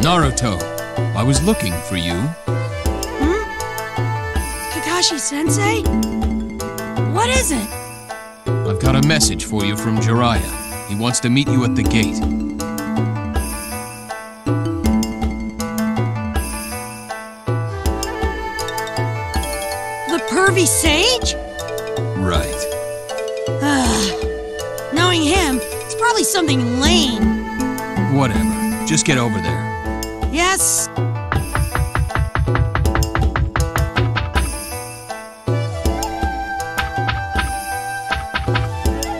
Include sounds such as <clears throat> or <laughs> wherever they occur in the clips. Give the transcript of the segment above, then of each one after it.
Naruto, I was looking for you. Kakashi Sensei? What is it? I've got a message for you from Jiraiya. He wants to meet you at the gate. The pervy sage? Right. Ah, knowing him, it's probably something lame. Whatever. Just get over there. Yes?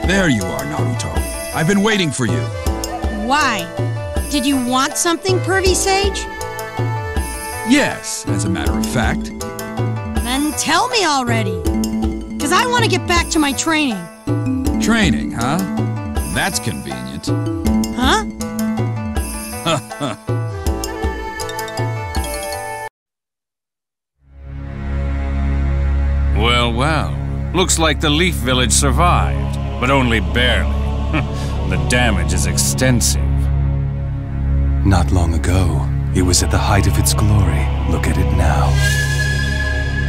There you are, Naruto. I've been waiting for you. Why? Did you want something, pervy sage? Yes, as a matter of fact. Then tell me already. Because I want to get back to my training. Training, huh? That's convenient. Well, well. Looks like the Leaf Village survived, but only barely. <laughs> the damage is extensive. Not long ago, it was at the height of its glory. Look at it now.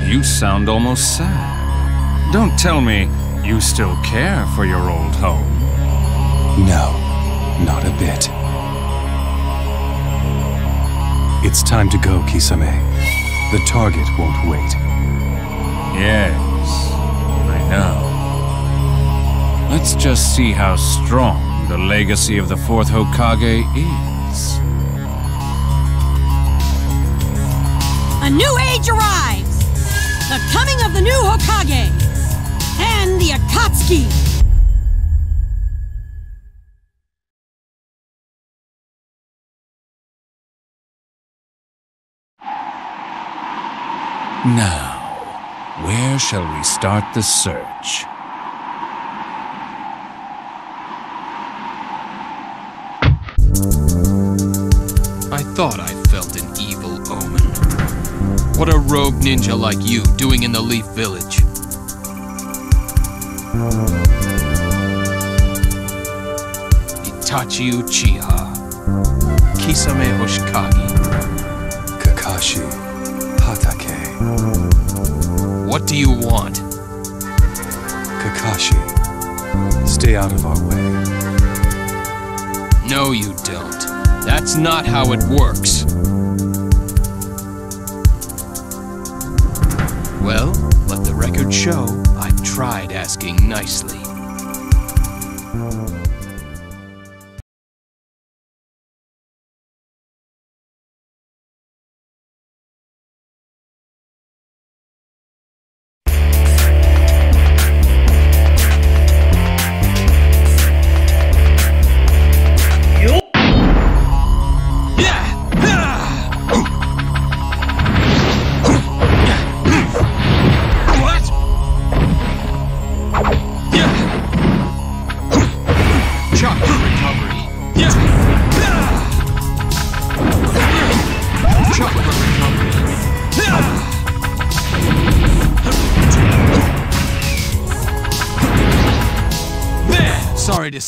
You sound almost sad. Don't tell me you still care for your old home. No, not a bit. It's time to go, Kisame. The target won't wait. Yes, I know. Let's just see how strong the legacy of the fourth Hokage is. A new age arrives! The coming of the new Hokage! And the Akatsuki! Now, where shall we start the search? I thought I felt an evil omen. What a rogue ninja like you doing in the Leaf Village? Itachi Uchiha. Kisame Hoshigaki. Kakashi Hatake. What do you want? Kakashi, stay out of our way. No, you don't. That's not how it works. Well, let the record show I've tried asking nicely.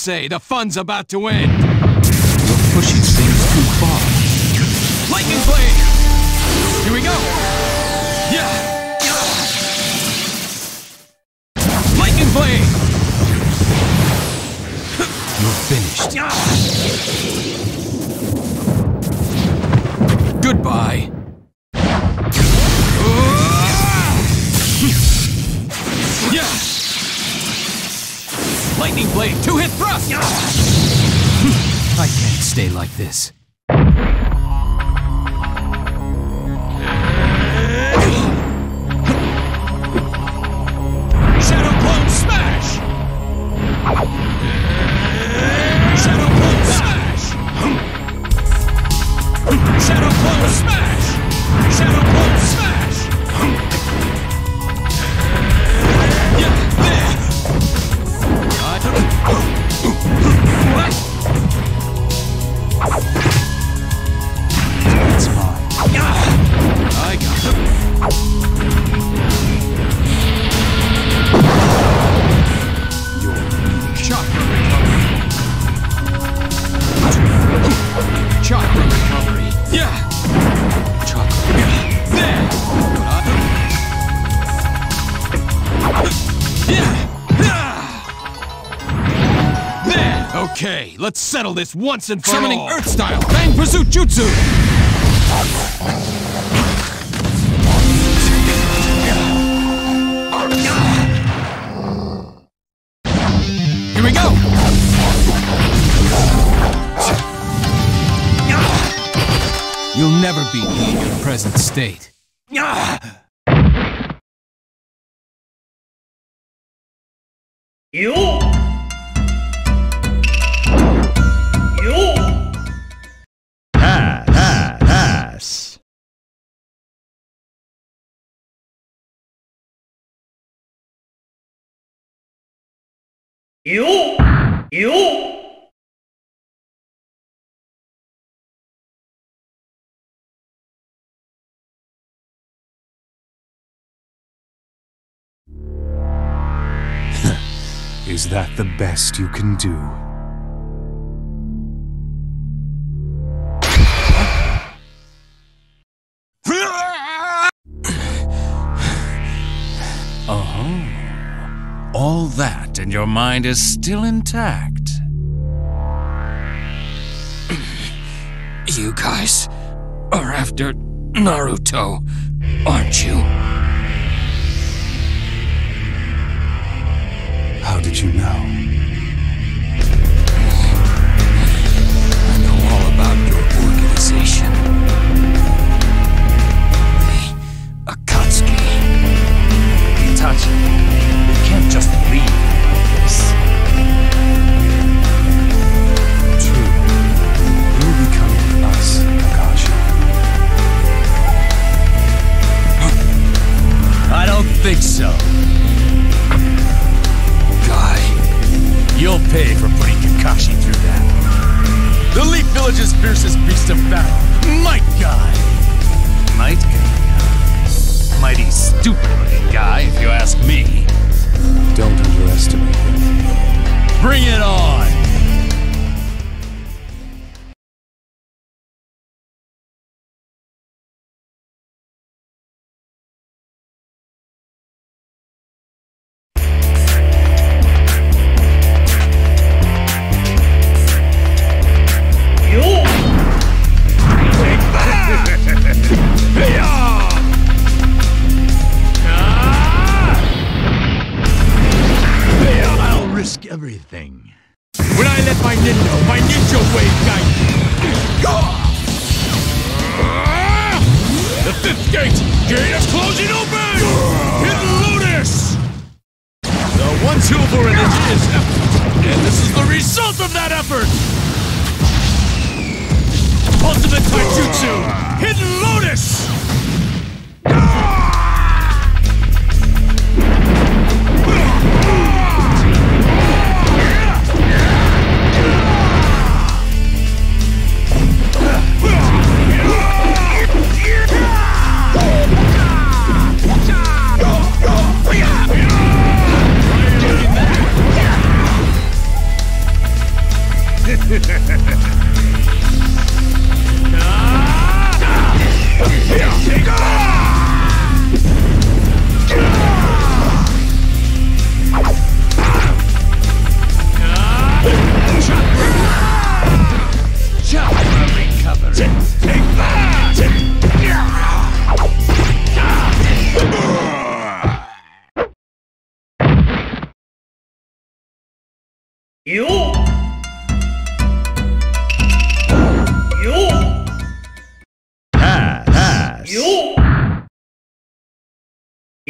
Say, the fun's about to end. You're pushing things too far. Lightning blade! Here we go! Yeah! Lightning blade! You're finished. Goodbye. Lightning blade, two hit thrust! I can't stay like this. Let's settle this once and for Summoning all. Summoning Earth style, Fanged Pursuit Jutsu! Here we go! You'll never beat me in your present state. You! You! Ha, ha, has. You! You! <laughs> Is that the best you can do? All that and your mind is still intact. <clears throat> You guys are after Naruto, aren't you? How did you know? I know all about your organization. The Akatsuki. Itachi, don't think so. Guy. You'll pay for putting Kakashi through that. The Leaf Village's fiercest beast of battle, Might Guy. Might Guy? Mighty stupid looking guy, if you ask me. Don't underestimate him. Bring it on!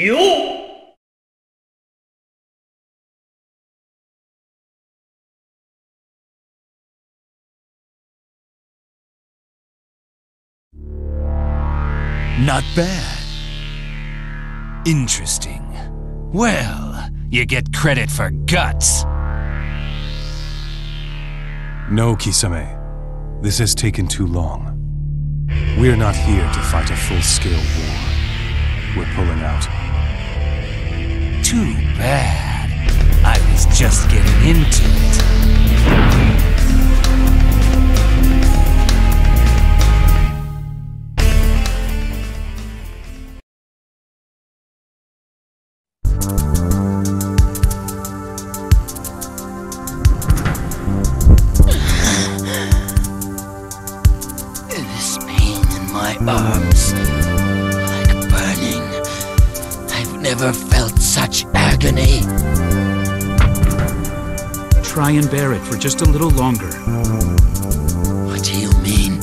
You! Not bad. Interesting. Well, you get credit for guts. No, Kisame. This has taken too long. We're not here to fight a full-scale war. We're pulling out. Too bad. I was just getting into it. Just a little longer. What do you mean?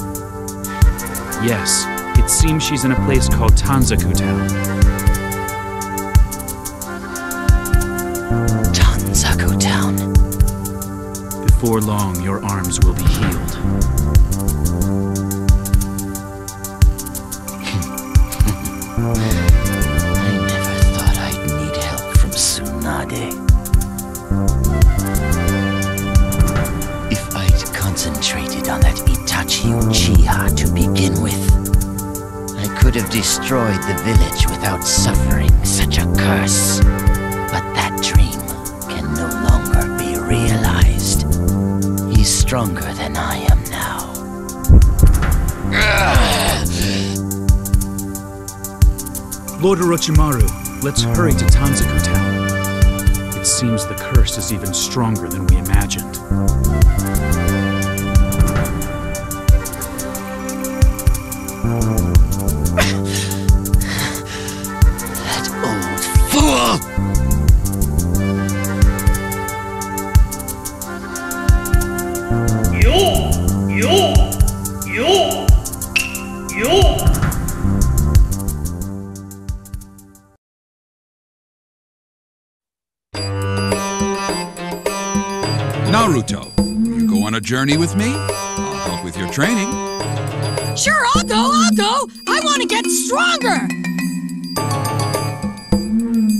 Yes, it seems she's in a place called Tanzaku Town. Tanzaku Town. Before long, your arms will be healed. Have destroyed the village without suffering such a curse. But that dream can no longer be realized. He's stronger than I am now. Lord Orochimaru, let's hurry to Tanzaku Town. It seems the curse is even stronger than we imagined. Journey with me? I'll help with your training. Sure, I'll go, I'll go. I want to get stronger.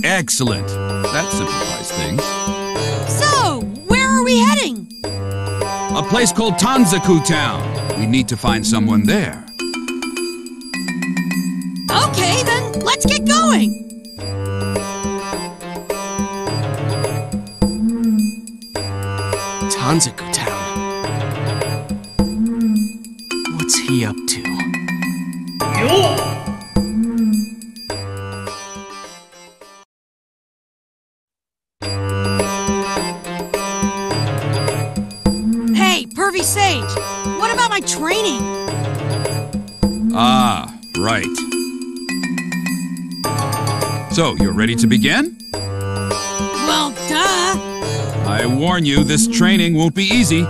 Excellent. That simplifies things. So, where are we heading? A place called Tanzaku Town. We need to find someone there. Okay, then let's get going. Ready to begin? Well, duh. I warn you, this training won't be easy.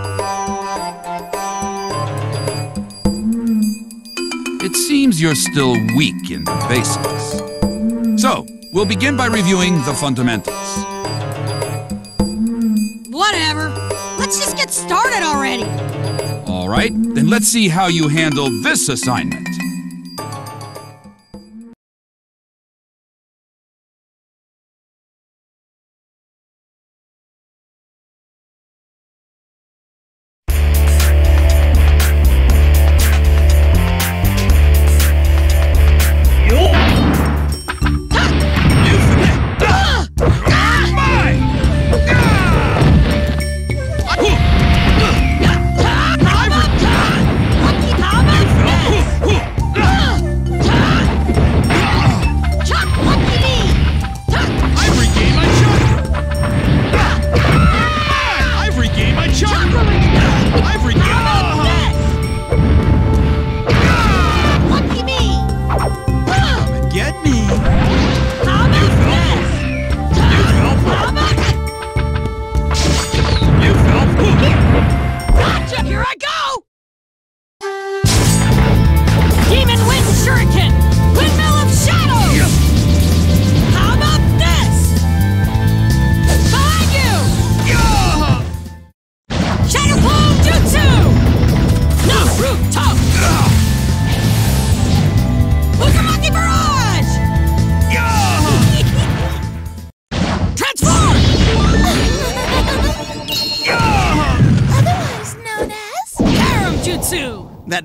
It seems you're still weak in the basics. So, we'll begin by reviewing the fundamentals. Whatever. Let's just get started already. All right, then let's see how you handle this assignment.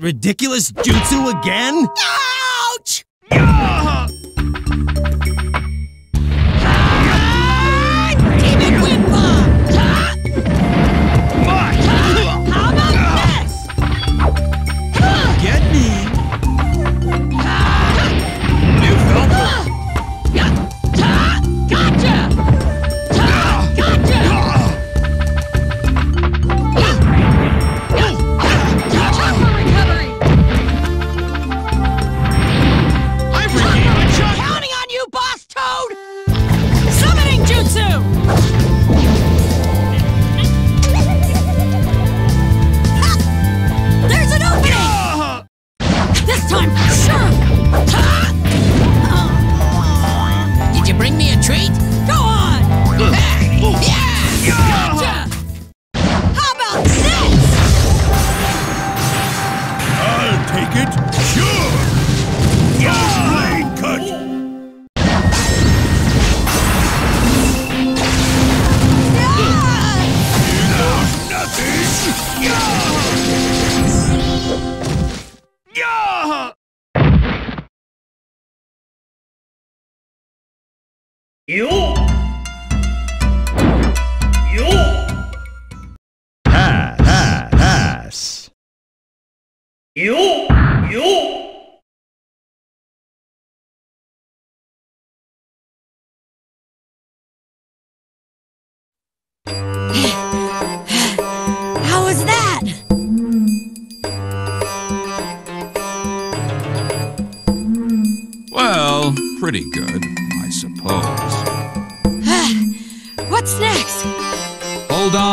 Ridiculous jutsu again? Ouch! <laughs> Ah! Yo! Yo! Pass! Pass! Yo! Yo! How was that? Well, pretty good, I suppose.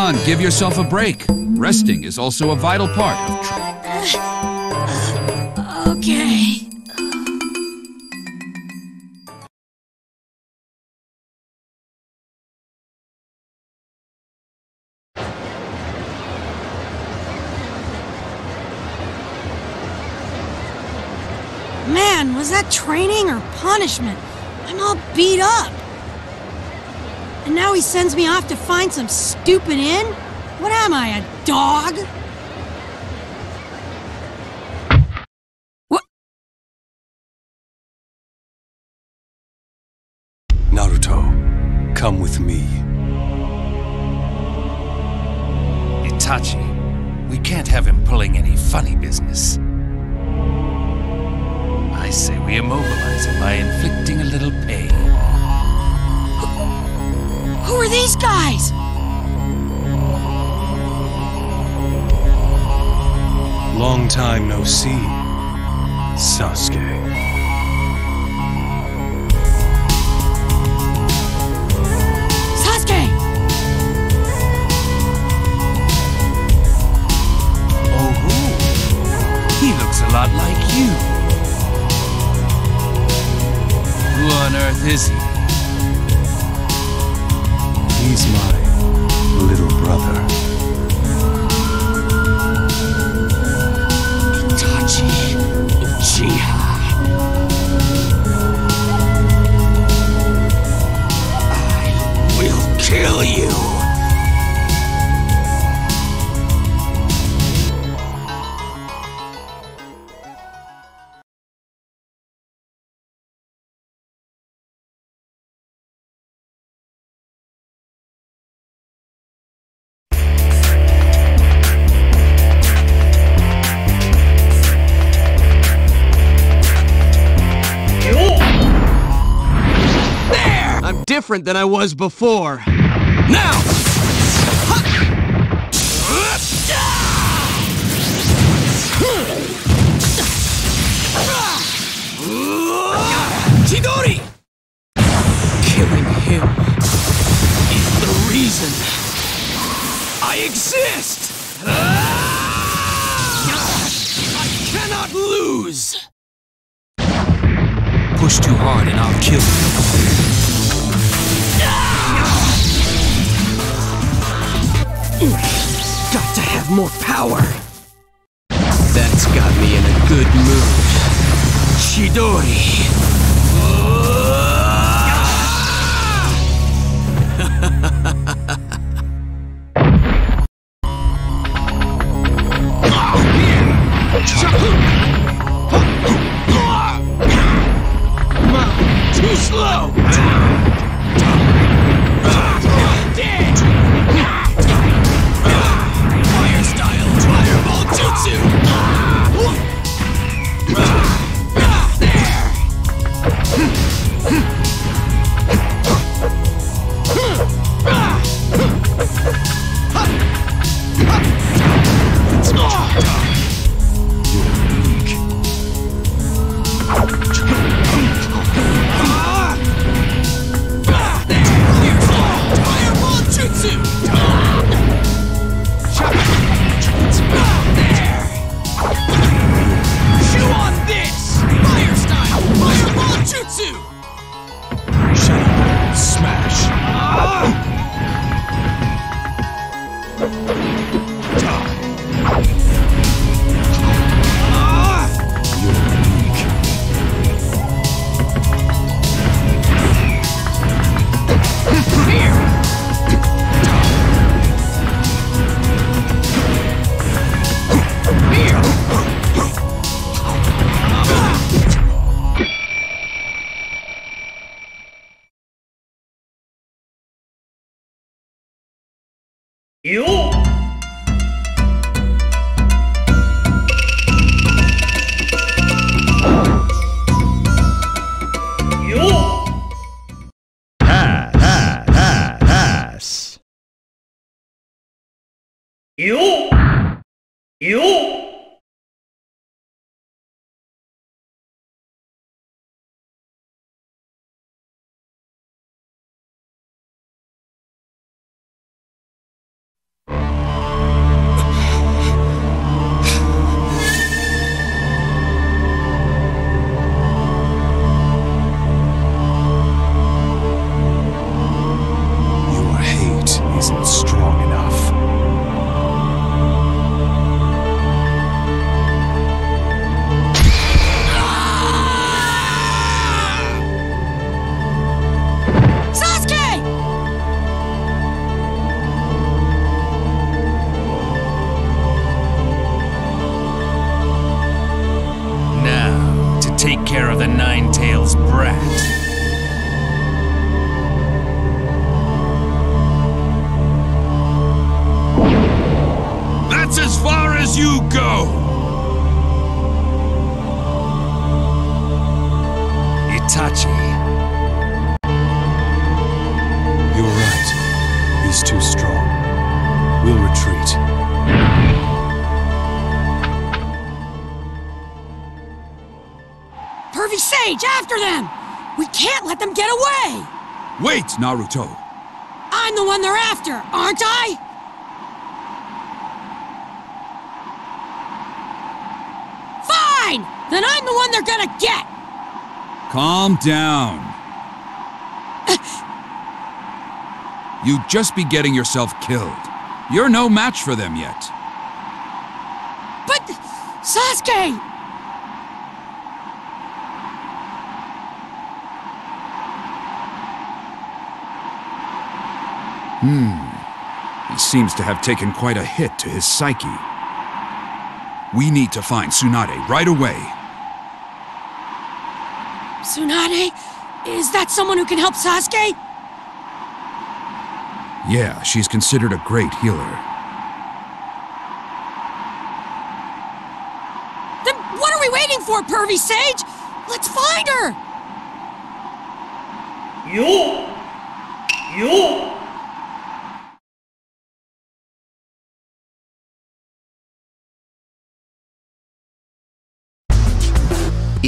On, give yourself a break. Resting is also a vital part of training. Okay. Man, was that training or punishment? I'm all beat up. And now he sends me off to find some stupid inn? What am I, a dog? Naruto, come with me. Itachi, we can't have him pulling any funny business. I say we immobilize him by inflicting a little pain. Who are these guys? Long time no see, Sasuke. Sasuke! Oh, he looks a lot like you. Who on earth is he? He's my little brother. Itachi Uchiha. I will kill you. Different than I was before. Now! Chidori! Killing him is the reason I exist! I cannot lose! Push too hard and I'll kill you. Got to have more power. That's got me in a good mood. Chidori. よよ Wait, Naruto! I'm the one they're after, aren't I? Fine! Then I'm the one they're gonna get! Calm down. <laughs> You'd just be getting yourself killed. You're no match for them yet. But. Sasuke! Hmm. He seems to have taken quite a hit to his psyche. We need to find Tsunade right away. Tsunade? Is that someone who can help Sasuke? Yeah, she's considered a great healer. Then what are we waiting for, Pervy Sage? Let's find her! よよ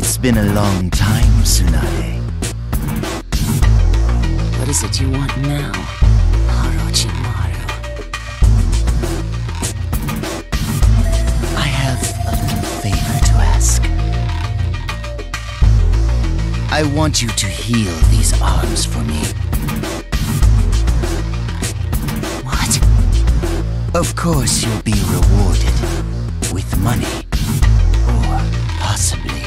It's been a long time, Tsunade. What is it you want now, Orochimaru? I have a little favor to ask. I want you to heal these arms for me. What? Of course, you'll be rewarded with money. Or possibly.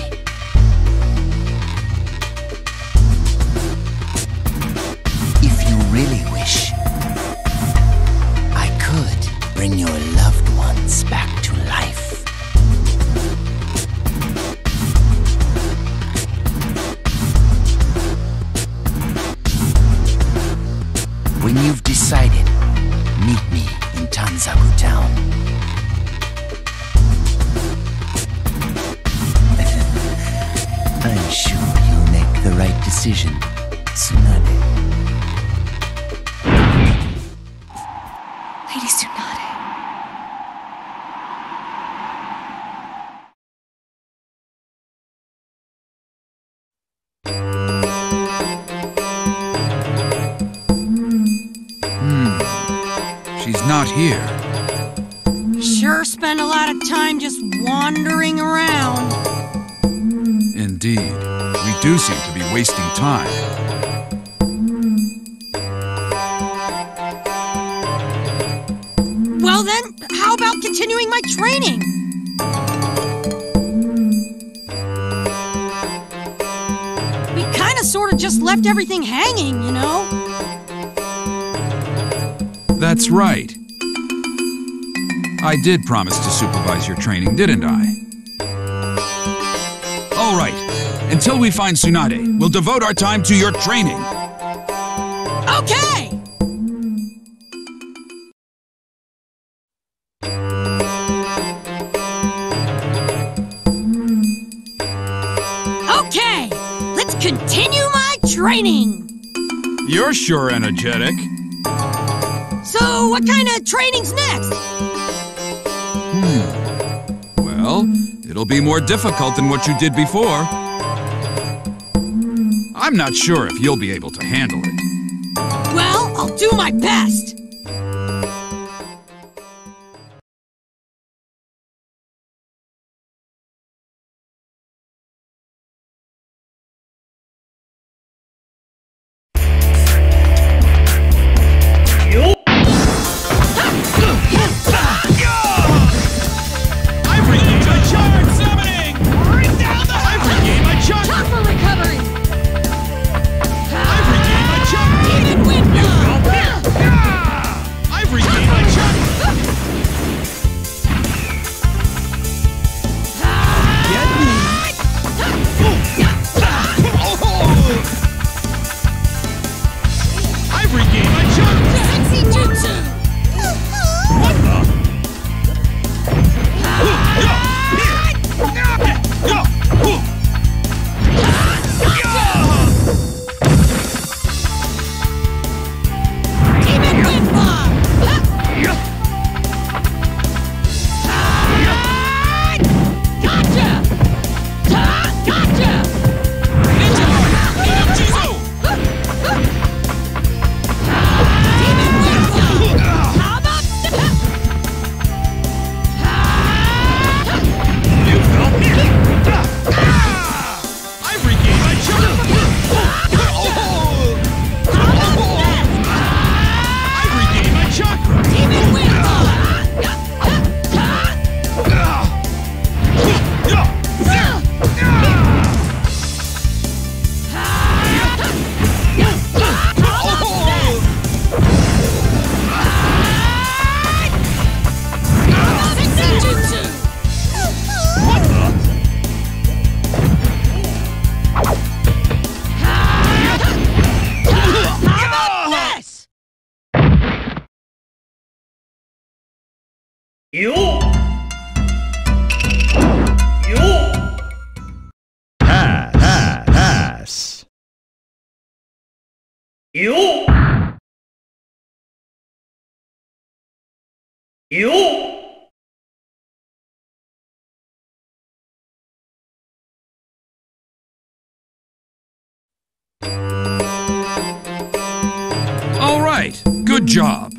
Seem to be wasting time. Well then, how about continuing my training? We kinda sorta just left everything hanging, you know? That's right. I did promise to supervise your training, didn't I? Until we find Tsunade, we'll devote our time to your training. Okay! Okay, let's continue my training. You're sure energetic. So, what kind of training's next? Hmm. Well, it'll be more difficult than what you did before. I'm not sure if you'll be able to handle it. Well, I'll do my best. You. You. All right, good job.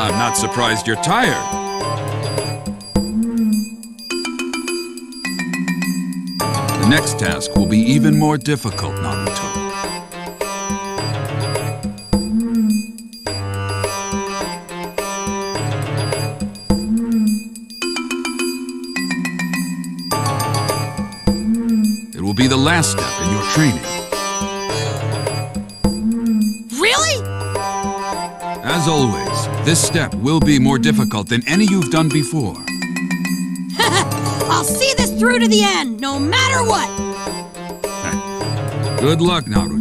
I'm not surprised you're tired. The next task will be even more difficult, Naruto. It will be the last step in your training. Really? As always, this step will be more difficult than any you've done before. <laughs> I'll see this through to the end, no matter what. Good luck, Naruto.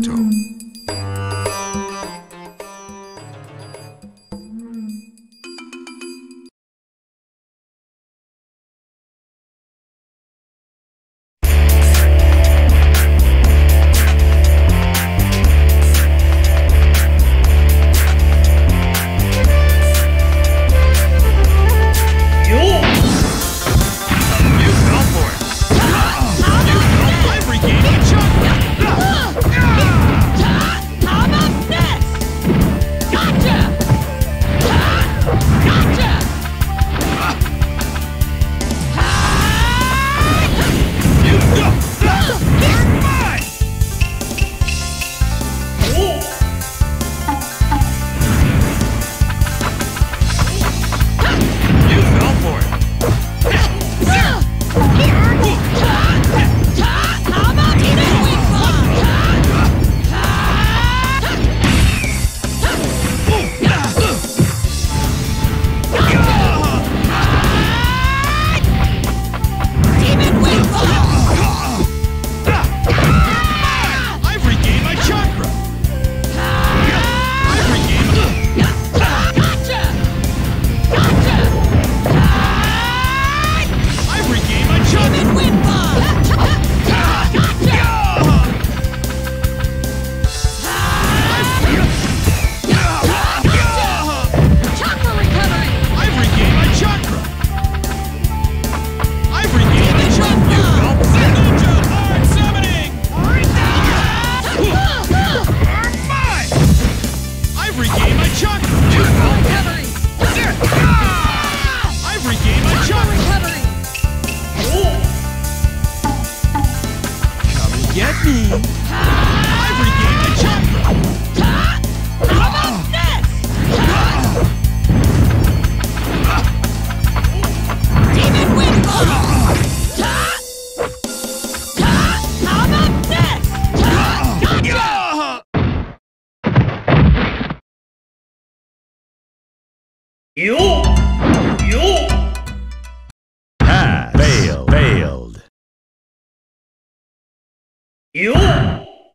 有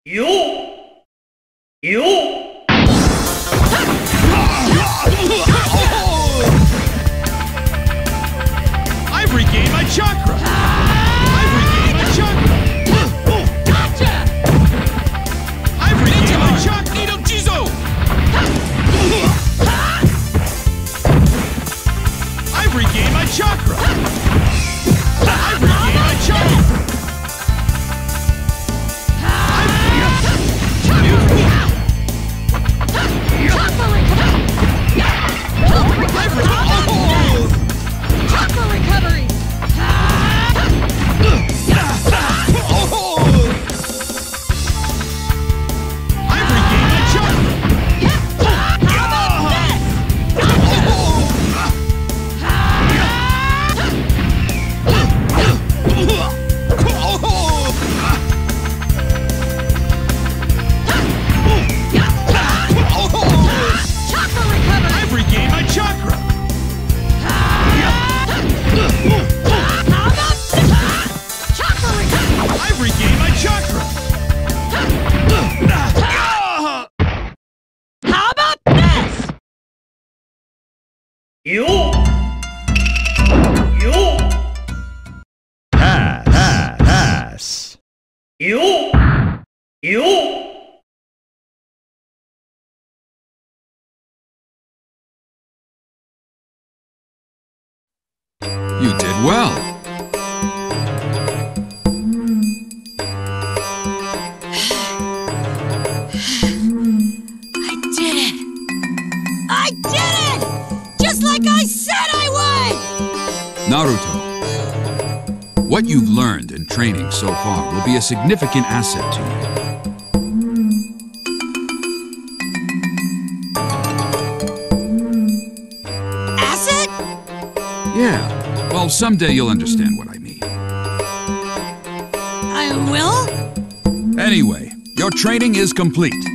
有有 You. You. pass pass You. You did well. so far will be a significant asset to you. Asset? Yeah. Well, someday you'll understand what I mean. I will? Anyway, your training is complete.